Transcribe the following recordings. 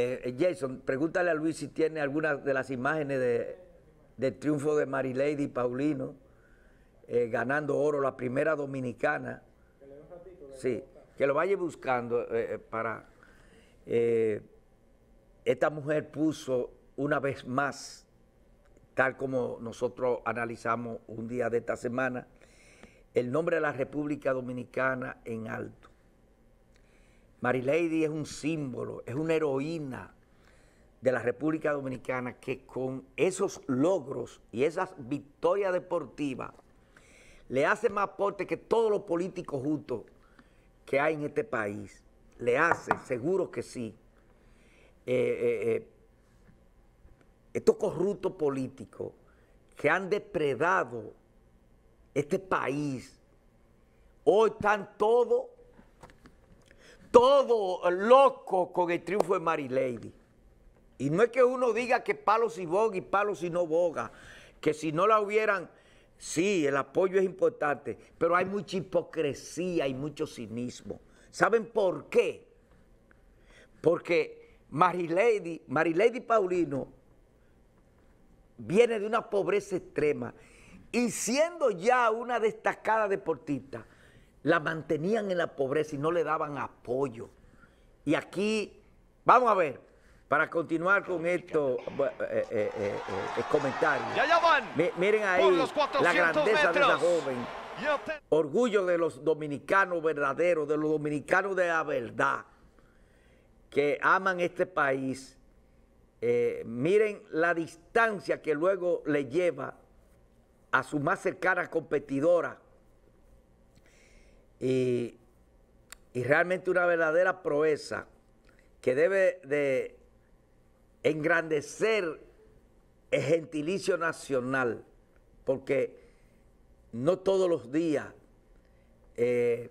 Eh, Jason, pregúntale a Luis si tiene alguna de las imágenes de, del triunfo de Marilady Paulino eh, ganando oro, la primera dominicana. Sí, que lo vaya buscando eh, para... esta mujer puso una vez más, tal como nosotros analizamos un día de esta semana, el nombre de la República Dominicana en alto. Marilady es un símbolo, es una heroína de la República Dominicana que con esos logros y esas victorias deportivas le hace más aporte que todos los políticos justos que hay en este país. Le hace, seguro que sí. Eh, eh, eh, estos corruptos políticos que han depredado este país, hoy están todos todo loco con el triunfo de Mary Lady. Y no es que uno diga que palos si boga y palos si no boga, que si no la hubieran, sí, el apoyo es importante, pero hay mucha hipocresía y mucho cinismo. ¿Saben por qué? Porque Mary Lady, Mary Lady Paulino viene de una pobreza extrema y siendo ya una destacada deportista, la mantenían en la pobreza y no le daban apoyo. Y aquí, vamos a ver, para continuar con esto, eh, eh, eh, comentarios. miren ahí la grandeza de esa joven. Orgullo de los dominicanos verdaderos, de los dominicanos de la verdad, que aman este país. miren la distancia que luego le lleva a su más cercana competidora, y, realmente una verdadera proeza que debe de engrandecer el gentilicio nacional, porque no todos los días eh,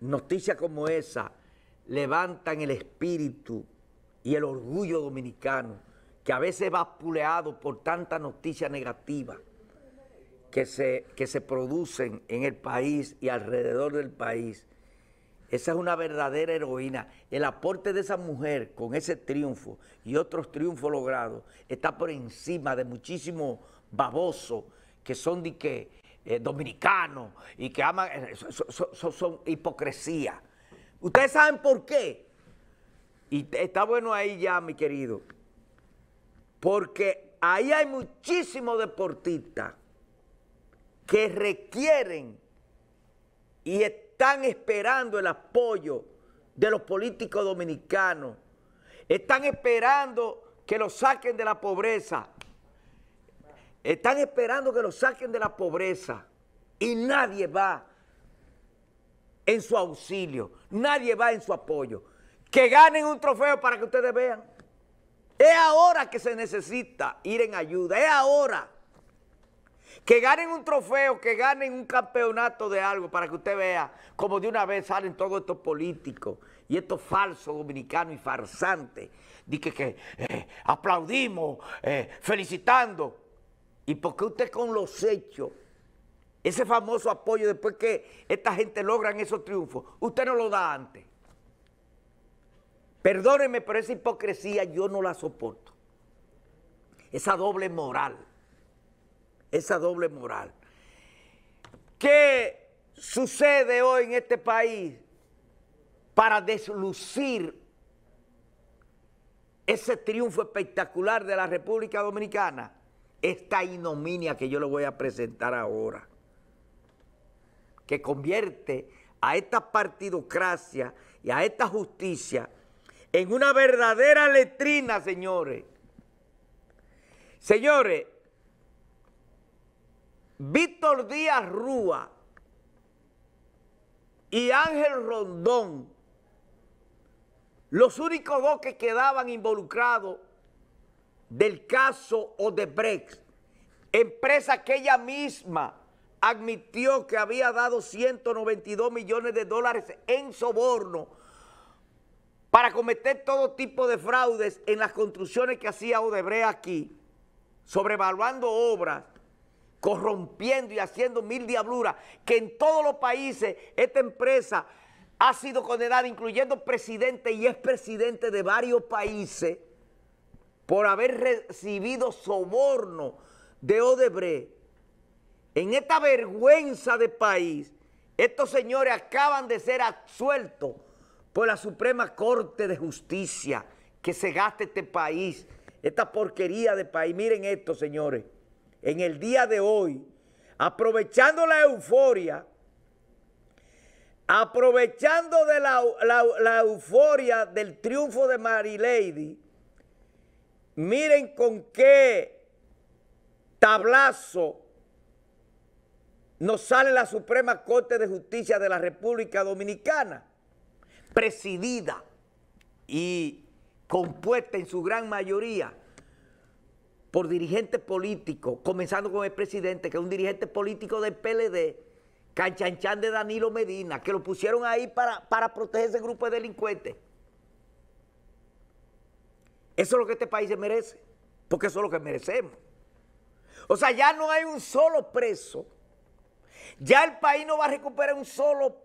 noticias como esa levantan el espíritu y el orgullo dominicano, que a veces va puleado por tanta noticia negativa que se, que se producen en el país y alrededor del país. Esa es una verdadera heroína. El aporte de esa mujer con ese triunfo y otros triunfos logrados está por encima de muchísimos babosos que son de que, eh, dominicanos y que aman, eh, son hipocresía. Ustedes saben por qué. Y está bueno ahí ya, mi querido. Porque ahí hay muchísimos deportistas que requieren y están esperando el apoyo de los políticos dominicanos. Están esperando que los saquen de la pobreza. Están esperando que los saquen de la pobreza. Y nadie va en su auxilio. Nadie va en su apoyo. Que ganen un trofeo para que ustedes vean. Es ahora que se necesita ir en ayuda. Es ahora que ganen un trofeo, que ganen un campeonato de algo para que usted vea como de una vez salen todos estos políticos y estos falsos dominicanos y farsantes, de que, eh, aplaudimos, eh, felicitando. ¿Y por qué usted con los hechos, ese famoso apoyo después que esta gente logran esos triunfos, usted no lo da antes? Perdóneme, pero esa hipocresía yo no la soporto. Esa doble moral esa doble moral. ¿Qué sucede hoy en este país para deslucir ese triunfo espectacular de la República Dominicana? Esta ignominia que yo le voy a presentar ahora, que convierte a esta partidocracia y a esta justicia en una verdadera letrina, señores. Señores, Víctor Díaz Rúa y Ángel Rondón, los únicos dos que quedaban involucrados del caso Odebrecht, empresa que ella misma admitió que había dado 192 millones de dólares en soborno para cometer todo tipo de fraudes en las construcciones que hacía Odebrecht aquí, sobrevaluando obras corrompiendo y haciendo mil diabluras, que en todos los países esta empresa ha sido condenada, incluyendo presidente y expresidente de varios países, por haber recibido soborno de Odebrecht. En esta vergüenza de país, estos señores acaban de ser absueltos por la Suprema Corte de Justicia, que se gasta este país, esta porquería de país. Miren esto, señores, en el día de hoy, aprovechando la euforia, aprovechando de la, euforia del triunfo de Lady, miren con qué tablazo nos sale la Suprema Corte de Justicia de la República Dominicana, presidida y compuesta en su gran mayoría por dirigentes políticos, comenzando con el presidente, que es un dirigente político del PLD, canchanchan de Danilo Medina, que lo pusieron ahí para, para proteger ese grupo de delincuentes. Eso es lo que este país se merece, porque eso es lo que merecemos. O sea, ya no hay un solo preso, ya el país no va a recuperar un solo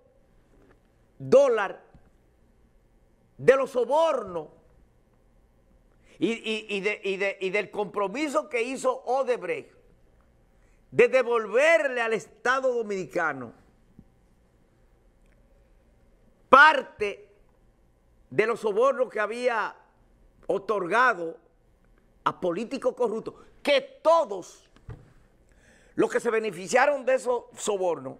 dólar de los sobornos y, y del compromiso que hizo Odebrecht de devolverle al Estado Dominicano parte de los sobornos que había otorgado a políticos corruptos, que todos los que se beneficiaron de esos sobornos,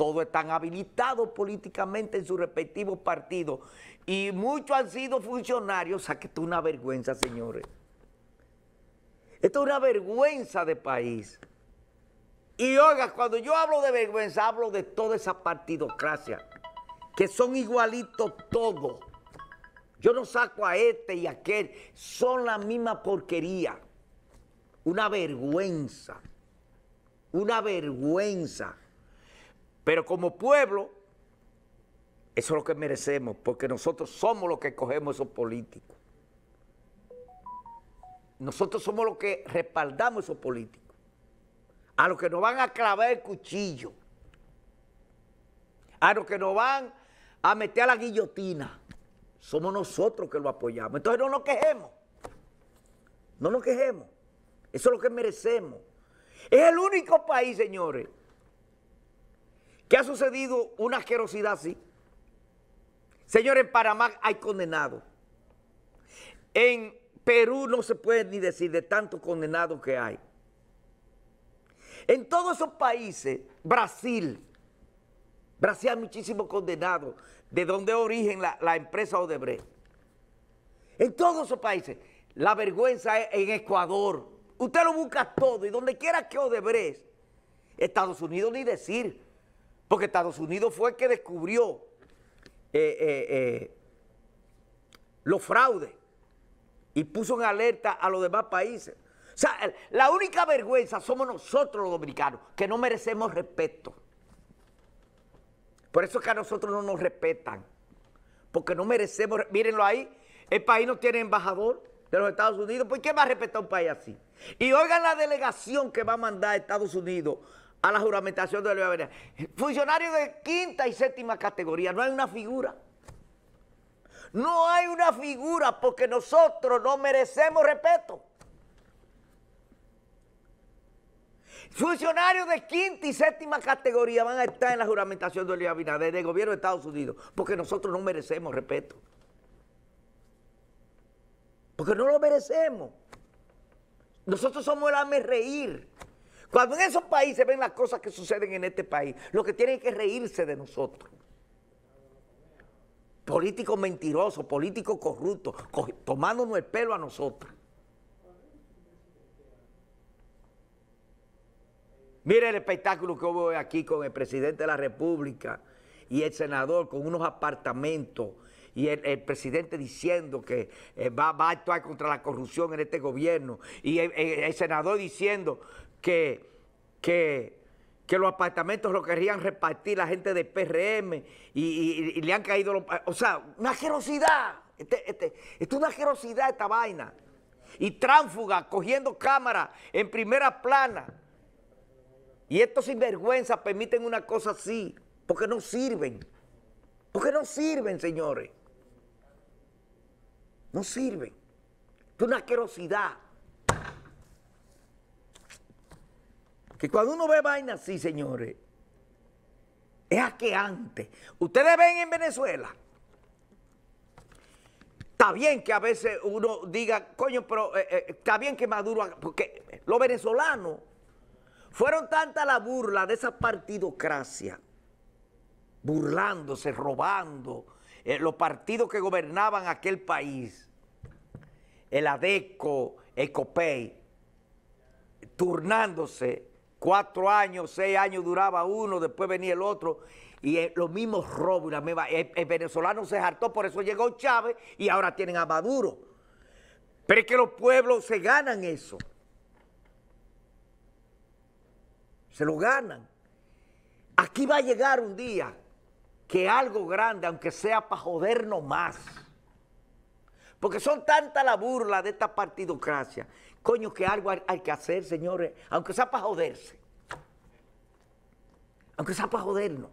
todos están habilitados políticamente en sus respectivos partidos y muchos han sido funcionarios, o sea que esto es una vergüenza, señores. Esto es una vergüenza de país. Y oiga, cuando yo hablo de vergüenza, hablo de toda esa partidocracia, que son igualitos todos. Yo no saco a este y a aquel, son la misma porquería. Una vergüenza, una vergüenza. Pero como pueblo, eso es lo que merecemos, porque nosotros somos los que cogemos esos políticos. Nosotros somos los que respaldamos esos políticos a los que nos van a clavar el cuchillo, a los que nos van a meter a la guillotina, somos nosotros que lo apoyamos. Entonces no nos quejemos, no nos quejemos, eso es lo que merecemos. Es el único país, señores, que ha sucedido una asquerosidad así. Señores, en Panamá hay condenados. En Perú no se puede ni decir de tantos condenados que hay. En todos esos países, Brasil, Brasil hay muchísimos condenados, de donde origen la, empresa Odebrecht. En todos esos países, la vergüenza es en Ecuador. Usted lo busca todo y donde quiera que Odebrecht, Estados Unidos ni decir, porque Estados Unidos fue el que descubrió eh, eh, eh, los fraudes y puso en alerta a los demás países. O sea, la única vergüenza somos nosotros los dominicanos, que no merecemos respeto. Por eso es que a nosotros no nos respetan. Porque no merecemos, mírenlo ahí, el país no tiene embajador de los Estados Unidos. ¿Por qué va a respetar un país así? Y oigan la delegación que va a mandar Estados Unidos a la juramentación de la Funcionario Funcionarios de quinta y séptima categoría, no hay una figura. No hay una figura porque nosotros no merecemos respeto. Funcionarios de quinta y séptima categoría van a estar en la juramentación de Luis Abinader del gobierno de Estados Unidos, porque nosotros no merecemos respeto. Porque no lo merecemos. Nosotros somos el ame reír. Cuando en esos países ven las cosas que suceden en este país, lo que tienen que reírse de nosotros. Políticos mentirosos, políticos corruptos, tomándonos el pelo a nosotros. Mire el espectáculo que hubo aquí con el presidente de la República y el senador con unos apartamentos y el, presidente diciendo que eh, va, a actuar contra la corrupción en este gobierno y el, senador diciendo que, que, los apartamentos lo querían repartir la gente de PRM y, le han caído los... O sea, una generosidad. Este, este, es una generosidad esta vaina. Y tránfuga cogiendo cámara en primera plana y estos sinvergüenzas permiten una cosa así, porque no sirven. Porque no sirven, señores. No sirven. Es una asquerosidad. Que cuando uno ve vainas así, señores, es asqueante. Ustedes ven en Venezuela. Está bien que a veces uno diga, coño, pero eh, eh, está bien que Maduro, porque los venezolanos fueron tanta la burla de esa partidocracia, burlándose, robando, eh, los partidos que gobernaban aquel país, el ADECO, el COPEI, turnándose, cuatro años, seis años duraba uno, después venía el otro, y los mismos robos, el, el, venezolano se hartó, por eso llegó Chávez y ahora tienen a Maduro. Pero es que los pueblos se ganan eso. Se lo ganan. Aquí va a llegar un día que algo grande, aunque sea para jodernos más. Porque son tanta la burla de esta partidocracia. Coño, que algo hay, hay que hacer, señores, aunque sea para joderse. Aunque sea para jodernos.